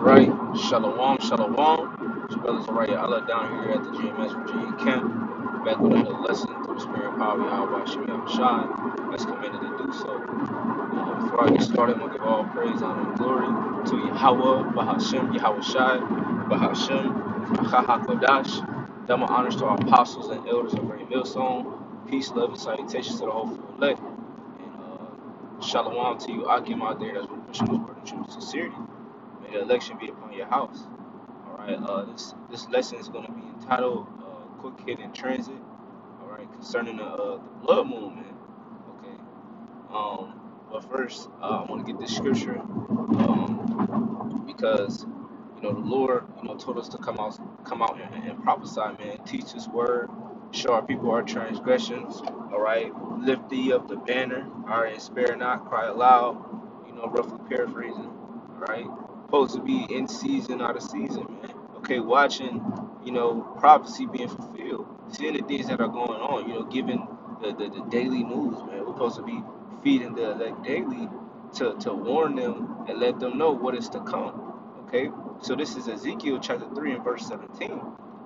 Right, Shalom, Shalom. It's your brothers Zariyaahla down here at the GMS Virginia camp. Back with another lesson through the spirit power of Yahweh Shem Shai, as commanded to do so. Uh, before I get started, I'm going to give all praise, honor, and glory to Yahweh, Bahashem, Yahweh Shai, Bahashem, Chaha Kodash. Double honors to our apostles and elders of Great Millstone. Peace, love, and salutations to the whole elect. And uh, Shalom to you, Akim, out there that's been pushing this word and sincerity. The election be upon your house. All right. Uh, this this lesson is going to be entitled uh, "Quick Hit in Transit." All right, concerning the, uh, the blood movement. Okay. Um, but first, uh, I want to get this scripture um, because you know the Lord, you know, told us to come out, come out and, and prophesy, man, teach His word, show our people our transgressions. All right, lift thee up the banner. All right, and spare not, cry aloud. You know, roughly paraphrasing. All right, supposed to be in season, out of season, man. Okay, watching, you know, prophecy being fulfilled, seeing the things that are going on. You know, given the the, the daily news, man. We're supposed to be feeding the elect daily to, to warn them and let them know what is to come. Okay? So this is Ezekiel chapter 3 and verse 17.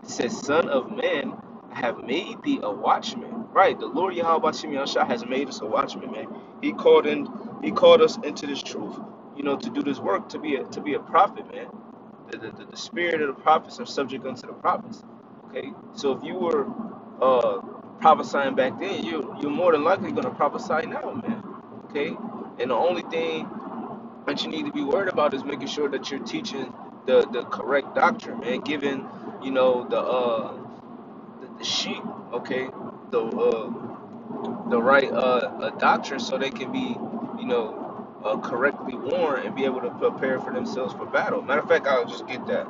It says, Son of man, I have made thee a watchman. Right, the Lord Yahweh Yahshua has made us a watchman, man. He called in he called us into this truth, you know, to do this work, to be a to be a prophet, man. The, the, the, spirit of the prophets are subject unto the prophets. Okay? So if you were uh prophesying back then, you you're more than likely gonna prophesy now, man. Okay? And the only thing that you need to be worried about is making sure that you're teaching the, the correct doctrine, man. Giving, you know, the uh the, the sheep, okay, the uh the right uh, uh doctrine so they can be, you know, uh, correctly warned and be able to prepare for themselves for battle. Matter of fact, I'll just get that.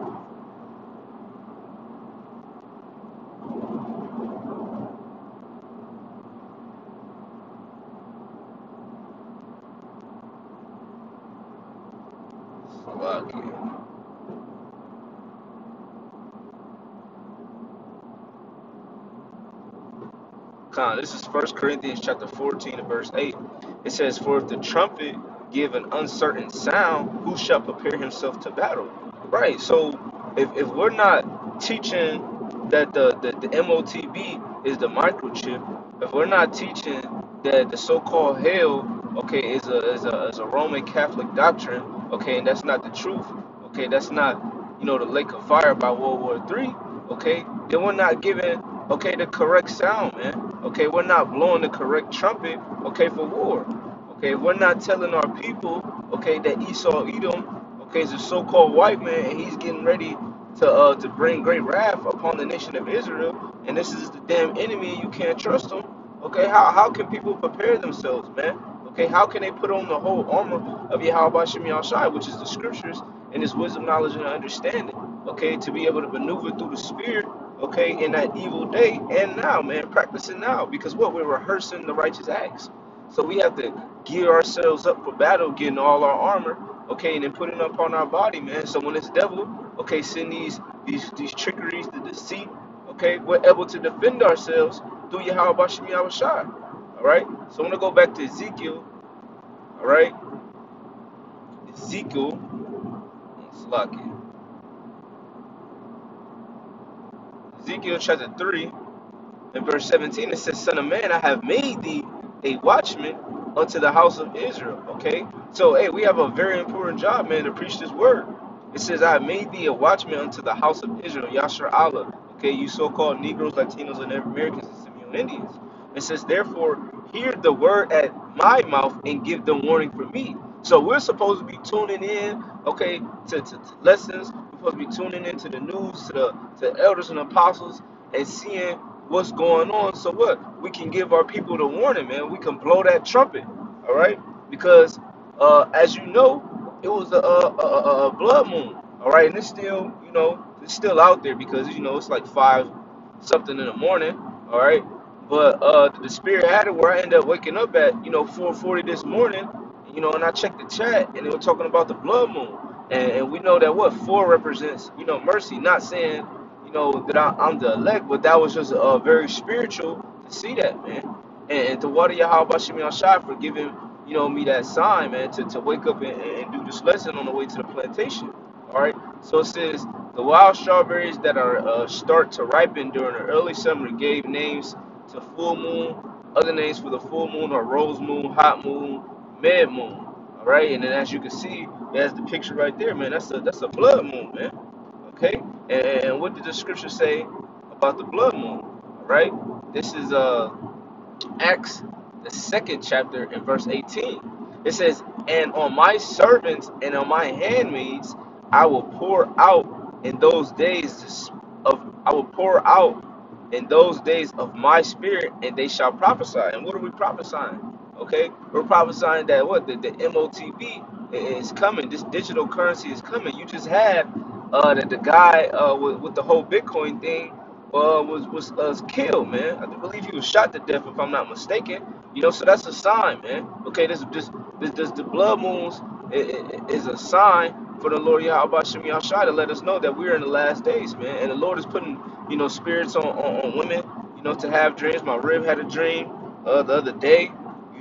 This is First Corinthians chapter 14 and verse 8. It says, For if the trumpet give an uncertain sound, who shall prepare himself to battle? Right. So if, if we're not teaching that the, the, the MOTB is the microchip, if we're not teaching that the so-called hell, okay, is a, is a is a Roman Catholic doctrine, okay, and that's not the truth, okay, that's not, you know, the lake of fire by World War Three, okay, then we're not giving, okay, the correct sound, man. Okay, we're not blowing the correct trumpet, okay, for war. Okay, we're not telling our people, okay, that Esau Edom, okay, is a so-called white man and he's getting ready to uh to bring great wrath upon the nation of Israel, and this is the damn enemy, and you can't trust him. Okay, how how can people prepare themselves, man? Okay, how can they put on the whole armor of Yahweh Shem Shai, which is the scriptures and his wisdom, knowledge, and understanding? Okay, to be able to maneuver through the spirit okay, in that evil day and now, man, practicing now. Because what? We're rehearsing the righteous acts. So we have to gear ourselves up for battle, getting all our armor, okay, and then putting it upon our body, man. So when this devil, okay, send these these these trickeries, the deceit, okay, we're able to defend ourselves through Yahweh Bashim Yahweh. All right. So I'm gonna go back to Ezekiel. All right. Ezekiel. Slack Ezekiel chapter 3 and verse 17, it says, Son of man, I have made thee a watchman unto the house of Israel. Okay? So, hey, we have a very important job, man, to preach this word. It says, I made thee a watchman unto the house of Israel, Yashar Allah. Okay, you so called Negroes, Latinos, and Americans and Simeon Indians. It says, Therefore, hear the word at my mouth and give them warning for me. So we're supposed to be tuning in, okay, to, to, to lessons. We're supposed to be tuning into the news, to the to elders and apostles, and seeing what's going on. So what? We can give our people the warning, man. We can blow that trumpet, all right? Because uh, as you know, it was a, a, a, a blood moon, all right, and it's still, you know, it's still out there because you know it's like five something in the morning, all right. But uh, the spirit had it where I ended up waking up at you know 4:40 this morning, you know, and I checked the chat and they were talking about the blood moon, and, and we know that what four represents, you know, mercy. Not saying know that I, I'm the elect, but that was just uh, very spiritual to see that, man, and, and to water Yahweh Shemi Shai for giving you know me that sign, man, to, to wake up and, and do this lesson on the way to the plantation. All right. So it says the wild strawberries that are uh, start to ripen during the early summer gave names to full moon. Other names for the full moon are rose moon, hot moon, mid moon. All right. And then as you can see, there's the picture right there, man. That's a that's a blood moon, man. Okay. And, what did the scripture say about the blood moon? Right? This is uh Acts, the second chapter, in verse 18. It says, And on my servants and on my handmaids I will pour out in those days of I will pour out in those days of my spirit, and they shall prophesy. And what are we prophesying? Okay, we're prophesying that what the, the MOTB is coming. This digital currency is coming. You just had uh, that the guy uh, with, with the whole Bitcoin thing uh, was was uh, killed, man. I believe he was shot to death, if I'm not mistaken. You know, so that's a sign, man. Okay, this this this, this the blood moons is a sign for the Lord Yahweh Shem Yahshai to let us know that we're in the last days, man. And the Lord is putting, you know, spirits on, on, on women, you know, to have dreams. My rib had a dream uh, the other day,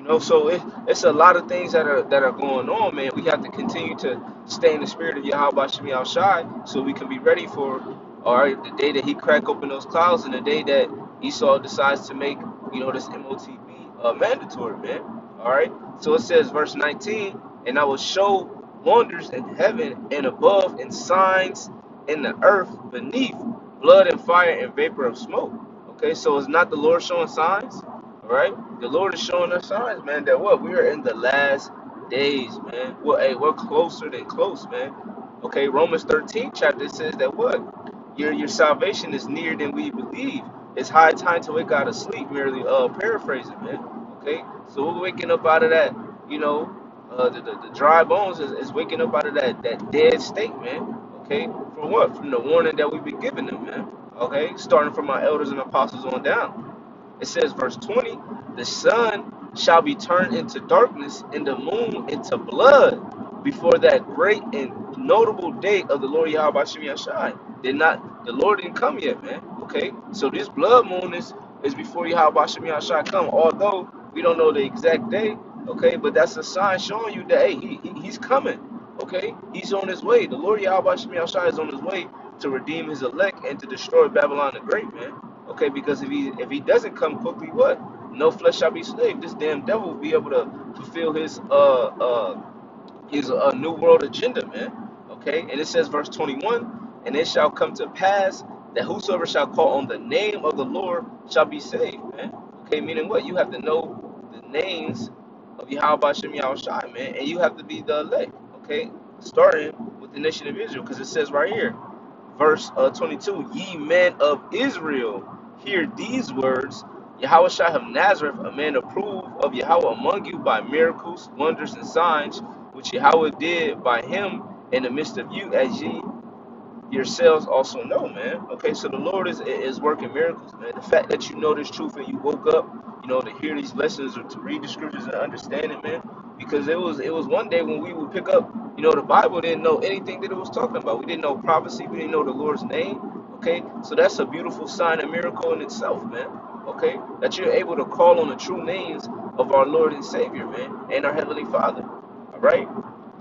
you know. So it, it's a lot of things that are that are going on, man. We have to continue to stay in the spirit of Yahweh Shem Yahshai so we can be ready for right, the day that he crack open those clouds and the day that Esau decides to make, you know, this MOTB uh, mandatory, man. All right. So it says, verse 19, and I will show wonders in heaven and above, and signs in the earth beneath, blood and fire and vapor of smoke. Okay, so it's not the Lord showing signs, right? The Lord is showing us signs, man, that what? We are in the last days, man. Well, hey, we're closer than close, man. Okay, Romans 13 chapter says that what? Your your salvation is nearer than we believe. It's high time to wake out of sleep, merely uh paraphrasing, man. Okay? So we're waking up out of that, you know, uh the, the, the dry bones is, is waking up out of that, that dead state, man. Okay? From what? From the warning that we've been giving them, man. Okay, starting from our elders and apostles on down. It says, verse 20, the sun shall be turned into darkness and the moon into blood before that great and notable day of the Lord Yahweh Shem Yahshai. Did not the Lord didn't come yet, man. Okay, so this blood moon is is before Yahweh Shem Yahshai come. Although we don't know the exact day, okay, but that's a sign showing you that hey, he, he he's coming. Okay, he's on his way. The Lord Yahweh Shem Yahshai is on his way to redeem his elect and to destroy Babylon the Great, man. Okay, because if he if he doesn't come quickly, what? No flesh shall be saved. This damn devil will be able to fulfill his uh uh his uh, new world agenda, man. Okay, and it says verse 21, and it shall come to pass that whosoever shall call on the name of the Lord shall be saved, man. Okay, meaning what? You have to know the names of Yahweh Shem Yahushai, man, and you have to be the elect. Okay, starting with the nation of Israel, because it says right here verse uh, 22 ye men of israel hear these words yahweh shah of nazareth a man approved of yahweh among you by miracles wonders and signs which yahweh did by him in the midst of you as ye yourselves also know, man. Okay, so the Lord is is working miracles, man. The fact that you know this truth and you woke up, you know, to hear these lessons or to read the scriptures and understand it, man. Because it was it was one day when we would pick up, you know, the Bible didn't know anything that it was talking about. We didn't know prophecy, we didn't know the Lord's name. Okay, so that's a beautiful sign and miracle in itself, man. Okay, that you're able to call on the true names of our Lord and Savior, man, and our Heavenly Father. All right,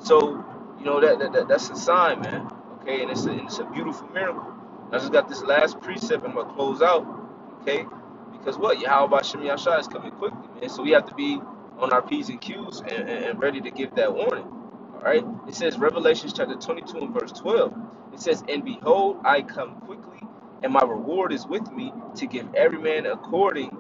so you know that, that, that that's a sign, man. Okay, and it's a, and it's a beautiful miracle. I just got this last precept and I'm gonna close out. Okay, because what Yahweh Shem Yahshua is coming quickly, man. So we have to be on our P's and Q's and, and, ready to give that warning. All right. It says Revelation chapter 22 and verse 12. It says, "And behold, I come quickly, and my reward is with me to give every man according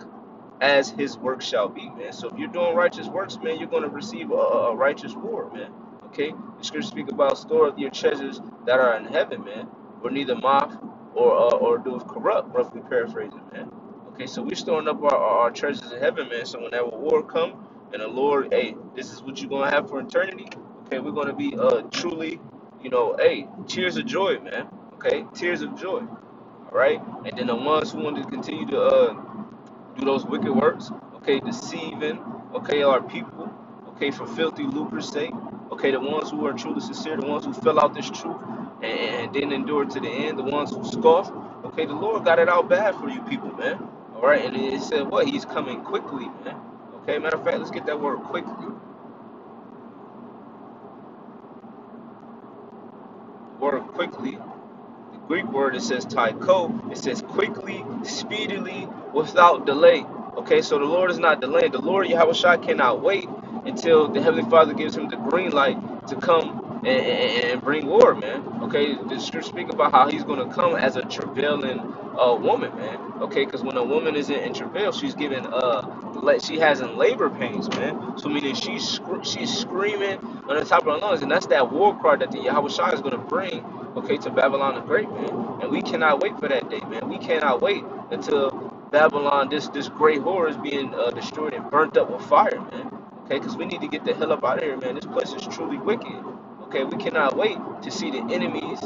as his work shall be." Man. So if you're doing righteous works, man, you're gonna receive a, a righteous reward, man. Okay, the scriptures speak about store up your treasures that are in heaven, man, where neither moth or uh, or doeth corrupt, roughly paraphrasing, man. Okay, so we're storing up our, our, our treasures in heaven, man. So when that reward come, and the Lord, hey, this is what you're gonna have for eternity. Okay, we're gonna be uh truly, you know, hey, tears of joy, man. Okay, tears of joy. All right, and then the ones who want to continue to uh do those wicked works, okay, deceiving, okay, our people, okay, for filthy lucre's sake, okay, the ones who are truly sincere, the ones who fill out this truth and, didn't endure to the end, the ones who scoff, okay, the Lord got it out bad for you people, man. All right, and it said what? He's coming quickly, man. Okay, matter of fact, let's get that word quickly. Word quickly the Greek word it says taiko. It says quickly, speedily, without delay. Okay, so the Lord is not delaying. The Lord Yahweh cannot wait until the Heavenly Father gives him the green light to come and, and, and bring war, man. Okay, the scripture speak about how he's going to come as a travailing uh, woman, man. Okay, because when a woman is in, in travail, she's given uh, she has in labor pains, man. So meaning she's she's screaming on the top of her lungs, and that's that war cry that the Yahweh Shai is going to bring okay, to Babylon the Great, man. And we cannot wait for that day, man. We cannot wait until Babylon, this this great horror, is being uh, destroyed and burnt up with fire, man. Okay, because we need to get the hell up out of here, man. This place is truly wicked. Okay, we cannot wait to see the enemies,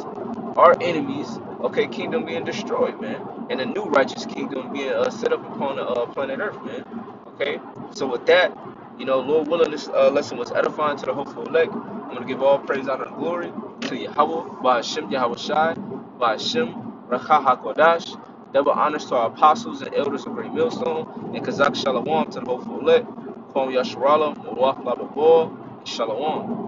our enemies, okay, kingdom being destroyed, man, and a new righteous kingdom being uh, set up upon the uh, planet Earth, man. Okay, so with that, you know, Lord willing, this uh, lesson was edifying to the hopeful elect. I'm gonna give all praise, honor, and glory to Yahweh, by Hashem Yahweh Shai, by Hashem Rakha HaKodash. Double honors to our apostles and elders of Great Millstone, and Kazak Shalom to the hopeful elect. Kwam Yasharala, Mawaf Lababor, Shalom.